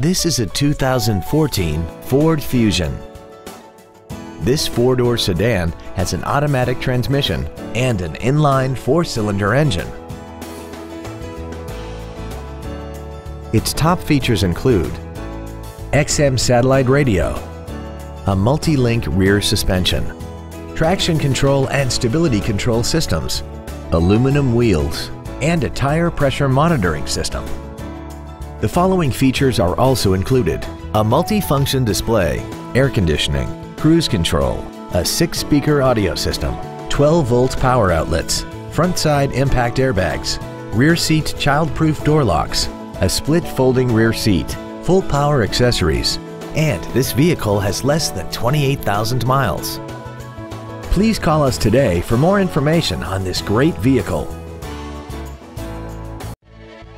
This is a 2014 Ford Fusion. This four-door sedan has an automatic transmission and an inline four-cylinder engine. Its top features include XM satellite radio, a multi-link rear suspension, traction control and stability control systems, aluminum wheels, and a tire pressure monitoring system. The following features are also included. A multi-function display, air conditioning, cruise control, a six-speaker audio system, 12-volt power outlets, front side impact airbags, rear seat child-proof door locks, a split folding rear seat, full power accessories, and this vehicle has less than 28,000 miles. Please call us today for more information on this great vehicle.